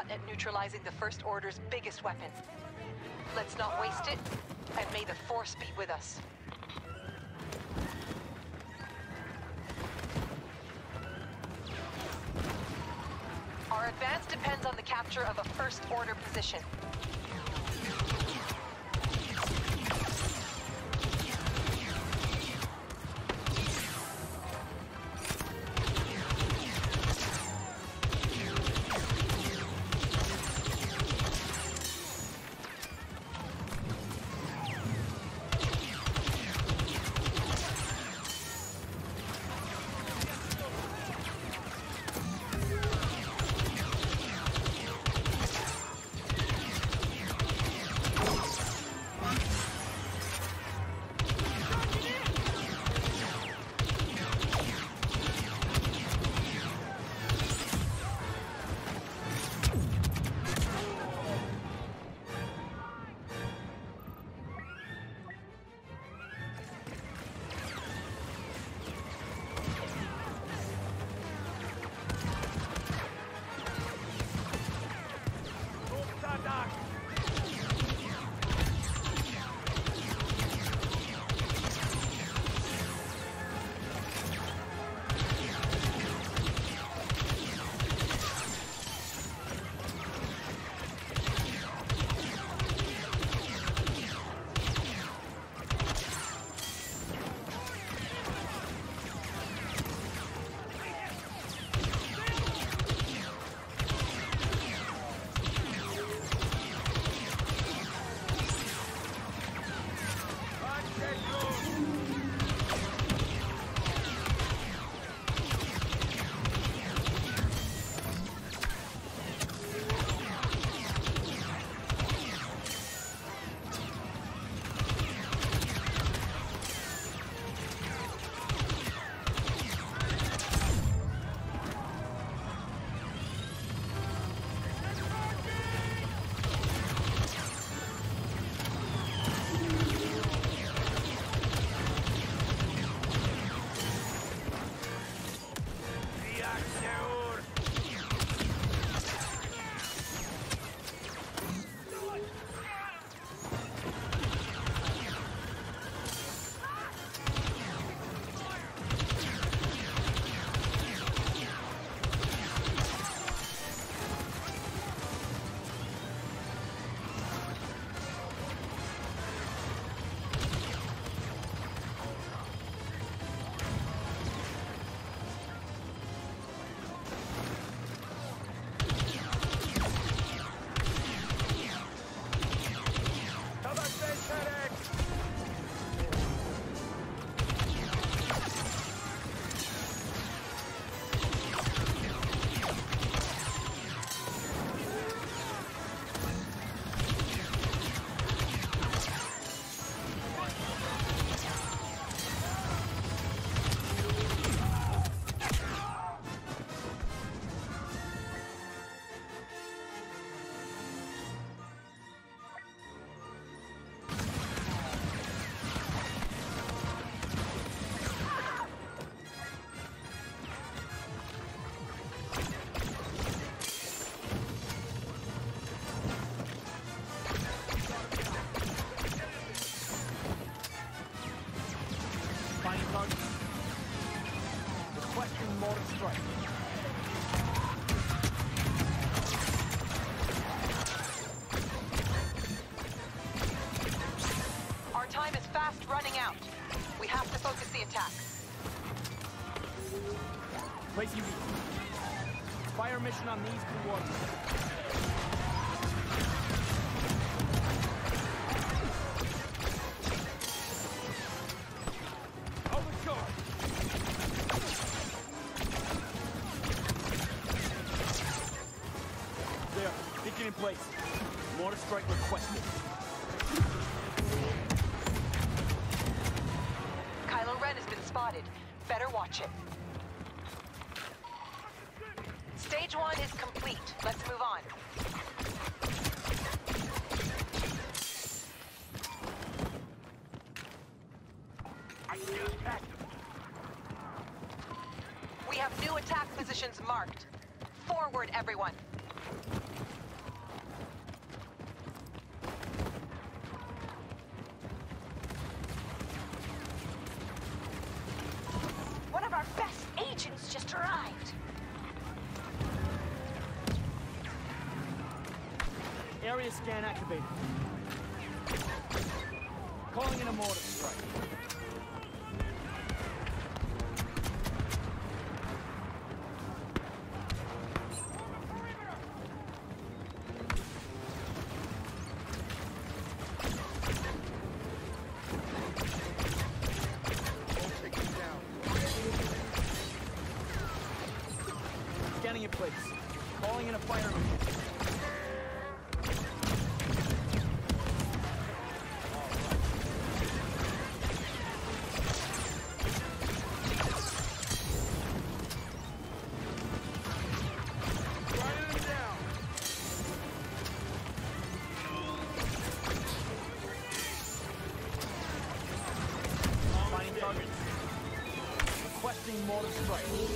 shot at neutralizing the First Order's biggest weapon. Let's not waste it, and may the Force be with us. Our advance depends on the capture of a First Order position. Fire mission on these coordinates. Overcharge! There, beacon in place. Mortar strike requested. Kylo Ren has been spotted. Better watch it. Stage one is complete. Let's move on. We have new attack positions marked. Forward, everyone. Area scan activated. Calling in a mortar strike. Requesting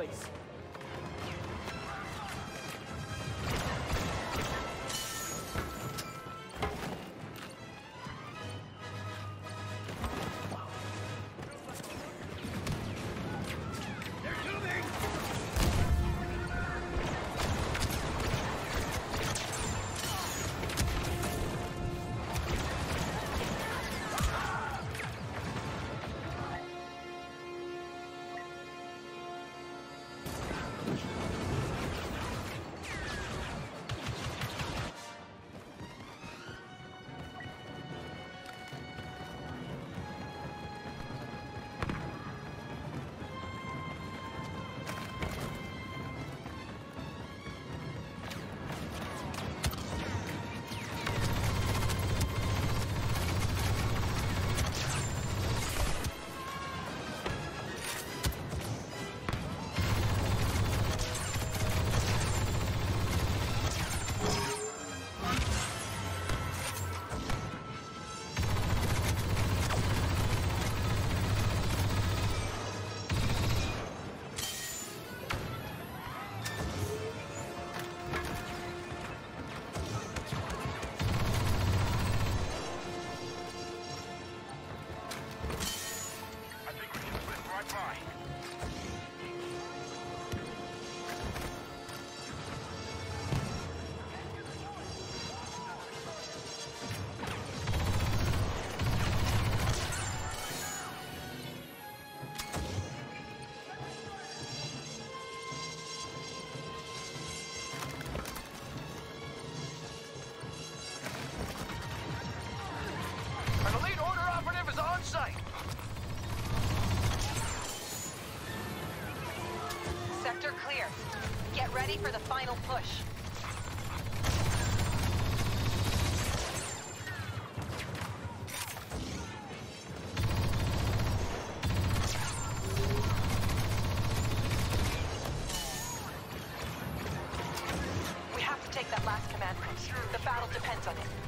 place. Ready for the final push. We have to take that last command post. The battle depends on it.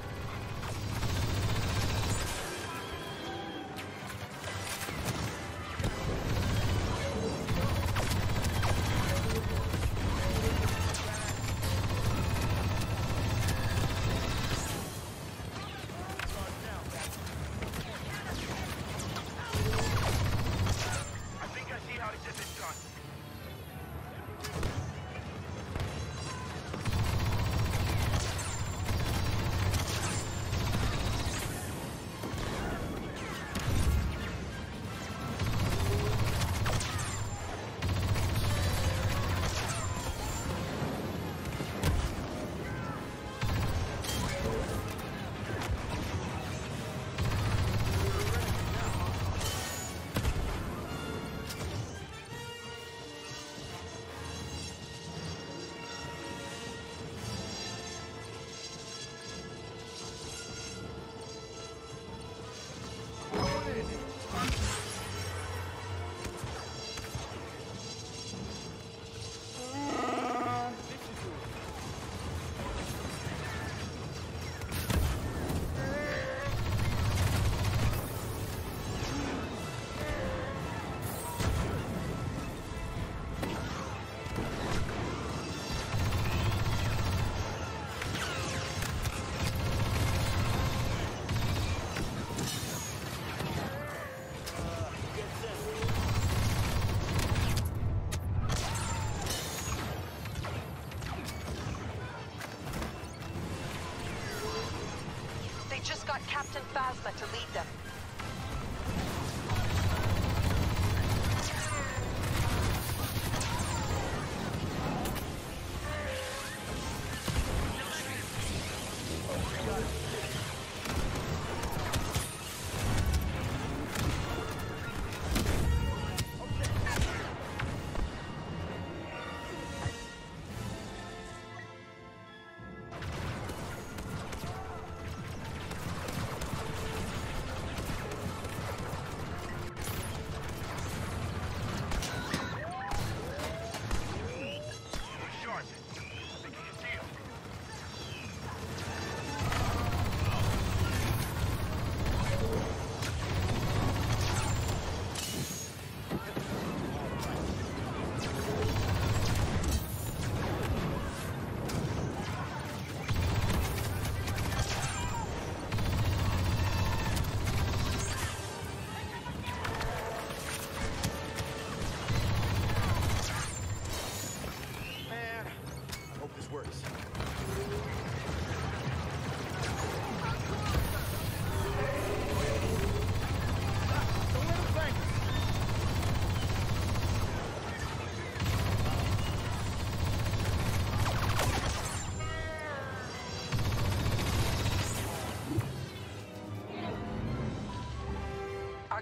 Got Captain Phasma to lead them.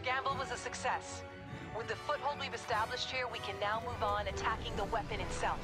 Our gamble was a success. With the foothold we've established here, we can now move on attacking the weapon itself.